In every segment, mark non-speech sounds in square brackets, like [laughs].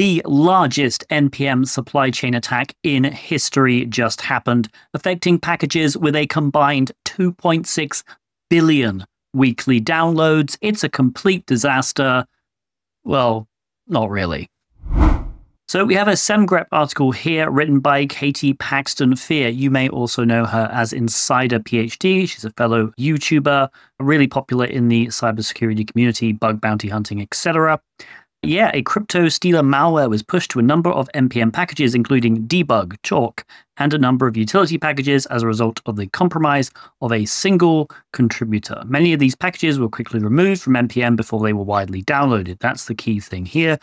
the largest NPM supply chain attack in history just happened, affecting packages with a combined 2.6 billion weekly downloads. It's a complete disaster. Well, not really. So we have a SemGrep article here written by Katie Paxton Fear. You may also know her as Insider PhD. She's a fellow YouTuber, really popular in the cybersecurity community, bug bounty hunting, etc. Yeah, a crypto stealer malware was pushed to a number of NPM packages, including debug, chalk, and a number of utility packages as a result of the compromise of a single contributor. Many of these packages were quickly removed from NPM before they were widely downloaded. That's the key thing here.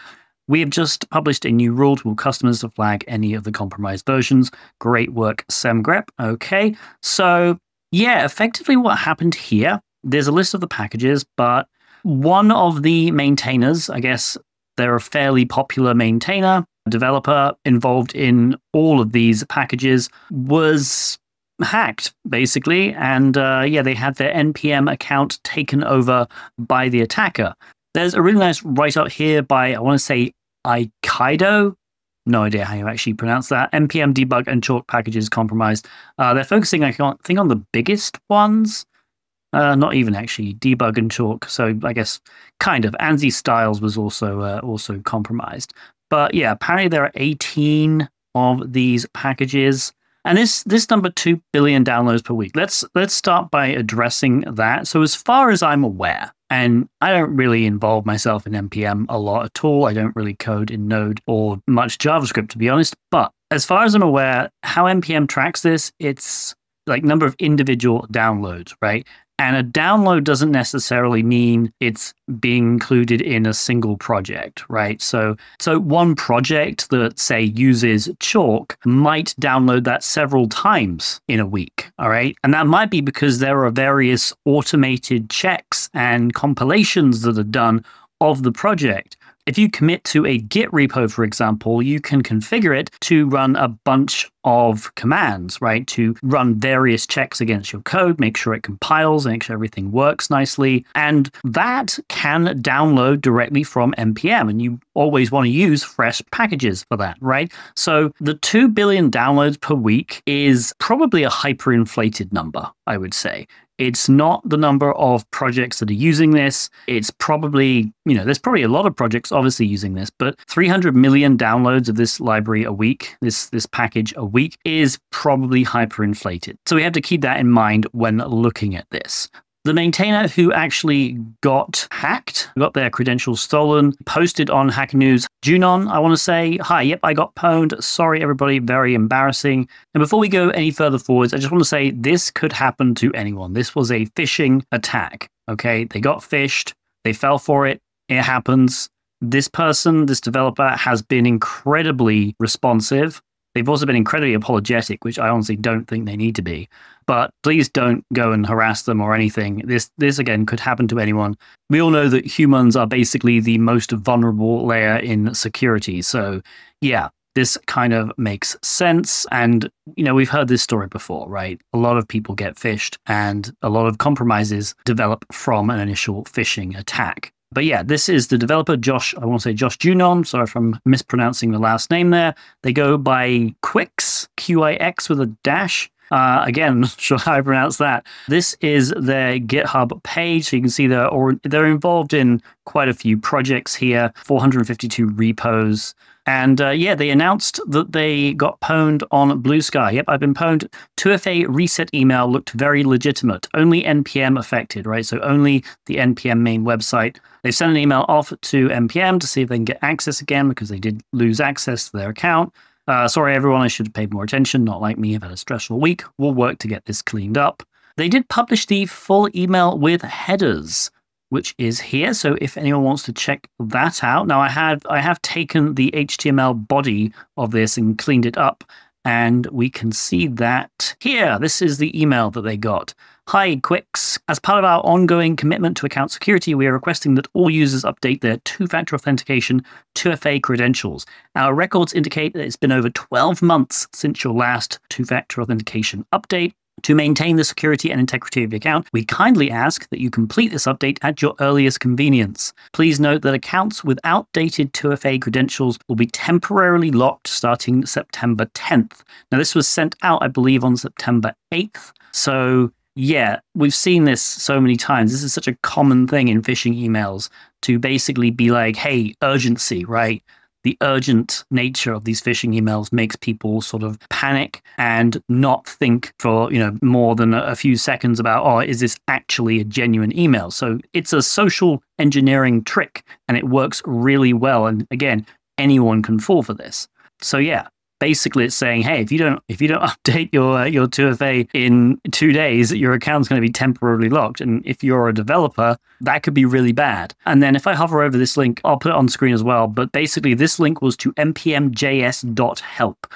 We have just published a new rule to all customers to flag any of the compromised versions. Great work, SemGrep. Okay, so yeah, effectively what happened here, there's a list of the packages, but one of the maintainers, I guess they're a fairly popular maintainer, developer involved in all of these packages, was hacked basically and uh, yeah they had their npm account taken over by the attacker there's a really nice write-up here by i want to say Aikaido. No idea how you actually pronounce that. npm debug and chalk packages compromised. Uh, they're focusing, I think, on the biggest ones. Uh, not even actually debug and chalk. So I guess kind of. ANSI styles was also uh, also compromised. But yeah, apparently there are 18 of these packages. And this this number two billion downloads per week. Let's let's start by addressing that. So as far as I'm aware, and I don't really involve myself in NPM a lot at all. I don't really code in Node or much JavaScript, to be honest. But as far as I'm aware, how NPM tracks this, it's like number of individual downloads, right? And a download doesn't necessarily mean it's being included in a single project, right? So, so one project that say uses Chalk might download that several times in a week, all right? And that might be because there are various automated checks and compilations that are done of the project if you commit to a Git repo, for example, you can configure it to run a bunch of commands, right? To run various checks against your code, make sure it compiles, make sure everything works nicely. And that can download directly from NPM. And you always want to use fresh packages for that, right? So the 2 billion downloads per week is probably a hyperinflated number, I would say. It's not the number of projects that are using this. It's probably, you know, there's probably a lot of projects obviously using this, but 300 million downloads of this library a week, this this package a week is probably hyperinflated. So we have to keep that in mind when looking at this. The maintainer who actually got hacked, got their credentials stolen, posted on Hack News, Junon, I want to say, hi, yep, I got pwned. Sorry, everybody, very embarrassing. And before we go any further forwards, I just want to say this could happen to anyone. This was a phishing attack, okay? They got phished, they fell for it, it happens. This person, this developer, has been incredibly responsive. They've also been incredibly apologetic, which I honestly don't think they need to be. But please don't go and harass them or anything. This this again could happen to anyone. We all know that humans are basically the most vulnerable layer in security. So yeah, this kind of makes sense. And, you know, we've heard this story before, right? A lot of people get phished and a lot of compromises develop from an initial phishing attack. But yeah, this is the developer, Josh, I want to say Josh Junon. Sorry if I'm mispronouncing the last name there. They go by Qix, Q I X with a dash. Uh, again, not sure how I pronounce that. This is their GitHub page. So you can see they're, or, they're involved in quite a few projects here, 452 repos. And uh, yeah, they announced that they got pwned on Blue Sky. Yep, I've been pwned. 2FA reset email looked very legitimate. Only NPM affected, right? So only the NPM main website. They sent an email off to NPM to see if they can get access again because they did lose access to their account. Uh, sorry, everyone, I should have paid more attention. Not like me, I've had a stressful week. We'll work to get this cleaned up. They did publish the full email with headers, which is here. So if anyone wants to check that out, now I have I have taken the HTML body of this and cleaned it up, and we can see that here. This is the email that they got. Hi, Qix. As part of our ongoing commitment to account security, we are requesting that all users update their two factor authentication 2FA credentials. Our records indicate that it's been over 12 months since your last two factor authentication update. To maintain the security and integrity of your account, we kindly ask that you complete this update at your earliest convenience. Please note that accounts with outdated 2FA credentials will be temporarily locked starting September 10th. Now, this was sent out, I believe, on September 8th. So, yeah, we've seen this so many times. This is such a common thing in phishing emails to basically be like, hey, urgency, right? The urgent nature of these phishing emails makes people sort of panic and not think for you know more than a few seconds about oh is this actually a genuine email? So it's a social engineering trick and it works really well. And again anyone can fall for this. So yeah basically it's saying, hey, if you don't if you don't [laughs] update your uh, your 2FA in two days, your account's going to be temporarily locked. And if you're a developer, that could be really bad. And then if I hover over this link, I'll put it on screen as well. But basically, this link was to npmjs.help,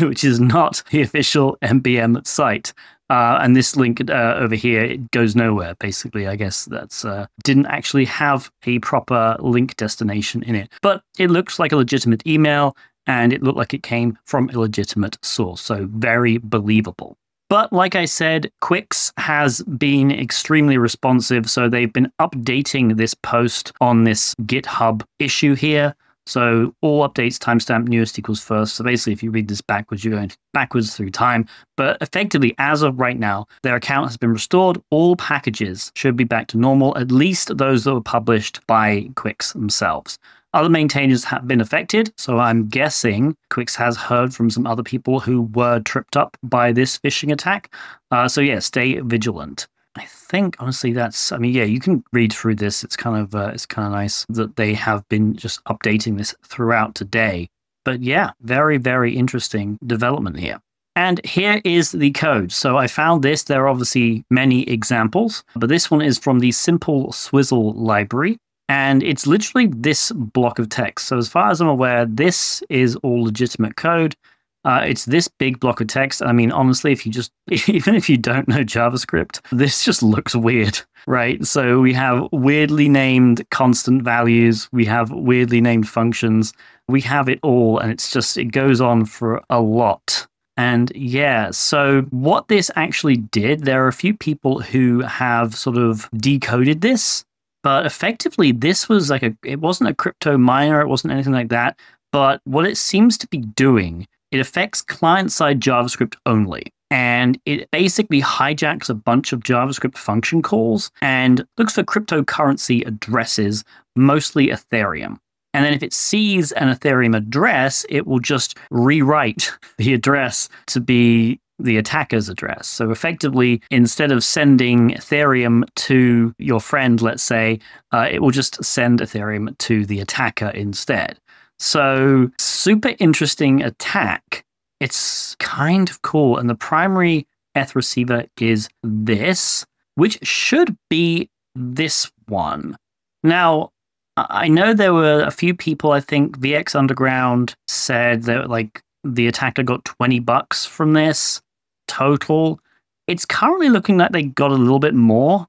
[laughs] which is not the official npm site. Uh, and this link uh, over here it goes nowhere. Basically, I guess that's uh, didn't actually have a proper link destination in it, but it looks like a legitimate email and it looked like it came from a legitimate source. So very believable. But like I said, Qix has been extremely responsive. So they've been updating this post on this GitHub issue here. So all updates timestamp newest equals first. So basically, if you read this backwards, you're going backwards through time. But effectively, as of right now, their account has been restored. All packages should be back to normal, at least those that were published by Qix themselves. Other maintainers have been affected, so I'm guessing Qix has heard from some other people who were tripped up by this phishing attack. Uh, so yeah, stay vigilant. I think honestly that's I mean yeah you can read through this it's kind of uh, it's kind of nice that they have been just updating this throughout today but yeah very very interesting development here and here is the code. So I found this. There are obviously many examples, but this one is from the Simple Swizzle library. And it's literally this block of text. So, as far as I'm aware, this is all legitimate code. Uh, it's this big block of text. I mean, honestly, if you just, [laughs] even if you don't know JavaScript, this just looks weird, right? So we have weirdly named constant values, we have weirdly named functions, we have it all, and it's just, it goes on for a lot. And yeah, so what this actually did, there are a few people who have sort of decoded this but effectively, this was like a, it wasn't a crypto miner, it wasn't anything like that. But what it seems to be doing, it affects client side JavaScript only. And it basically hijacks a bunch of JavaScript function calls and looks for cryptocurrency addresses, mostly Ethereum. And then if it sees an Ethereum address, it will just rewrite [laughs] the address to be the attacker's address. So effectively, instead of sending Ethereum to your friend, let's say, uh, it will just send Ethereum to the attacker instead. So, super interesting attack. It's kind of cool. And the primary ETH receiver is this, which should be this one. Now, I know there were a few people, I think VX Underground said that like the attacker got 20 bucks from this total. It's currently looking like they got a little bit more.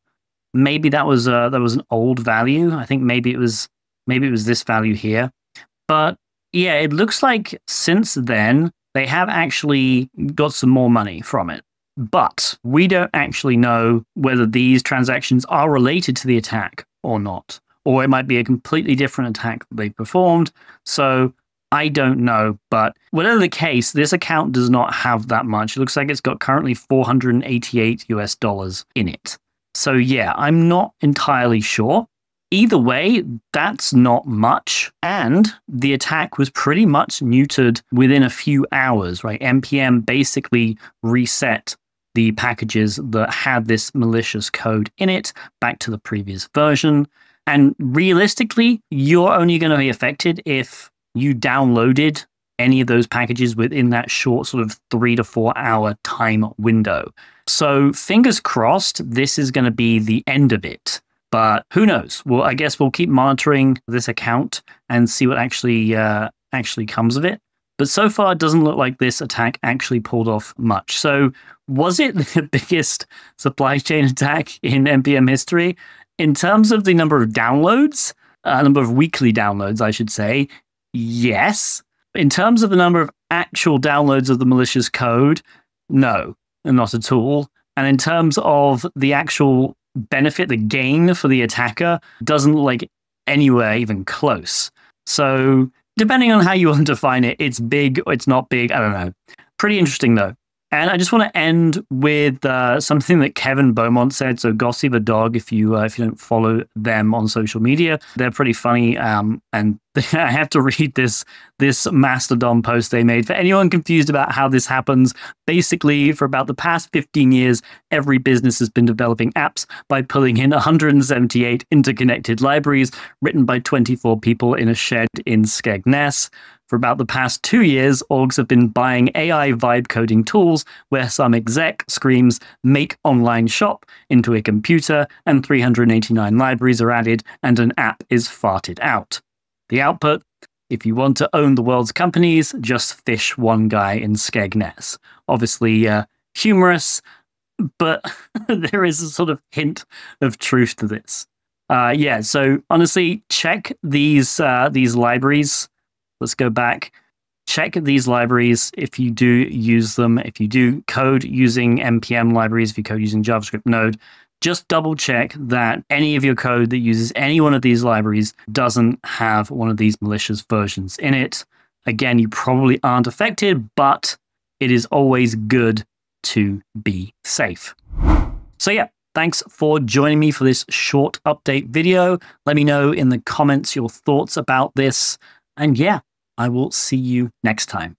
Maybe that was uh, that was an old value. I think maybe it was maybe it was this value here. But yeah, it looks like since then they have actually got some more money from it. But we don't actually know whether these transactions are related to the attack or not. Or it might be a completely different attack that they performed. So I don't know, but whatever the case, this account does not have that much. It looks like it's got currently 488 US dollars in it. So yeah, I'm not entirely sure. Either way, that's not much. And the attack was pretty much neutered within a few hours, right? NPM basically reset the packages that had this malicious code in it back to the previous version. And realistically, you're only going to be affected if you downloaded any of those packages within that short sort of three to four hour time window. So fingers crossed, this is going to be the end of it. But who knows? Well, I guess we'll keep monitoring this account and see what actually uh, actually comes of it. But so far, it doesn't look like this attack actually pulled off much. So, was it [laughs] the biggest supply chain attack in NPM history? In terms of the number of downloads, a uh, number of weekly downloads, I should say, Yes. In terms of the number of actual downloads of the malicious code, no. not at all. And in terms of the actual benefit, the gain for the attacker doesn't like anywhere even close. So depending on how you [laughs] want to define it, it's big or it's not big. I don't know. Pretty interesting though. And I just want to end with uh, something that Kevin Beaumont said. So Gossi the dog, if you uh, if you don't follow them on social media, they're pretty funny. Um, and [laughs] I have to read this this Mastodon post they made for anyone confused about how this happens. Basically, for about the past 15 years, every business has been developing apps by pulling in [laughs] 178 interconnected libraries written by 24 people in a shed in Skegness. For about the past two years, orgs have been buying AI vibe coding tools where some exec screams make online shop into a computer and 389 libraries are added and an app is farted out. The output if you want to own the world's companies, just phish one guy in Skegness. Obviously, uh, humorous, but [laughs] there is a sort of hint of truth to this. Uh, yeah, so honestly, check these uh, these libraries let's go back. Check these libraries if you do use them. If you do code using NPM libraries, if you code using JavaScript Node, just double check that any of your code that uses any one of these libraries doesn't have one of these malicious versions in it. Again, you probably aren't affected, but it is always good to be safe. So, yeah, thanks for joining me for this short update video. Let me know in the comments your thoughts about this. And yeah, I will see you next time.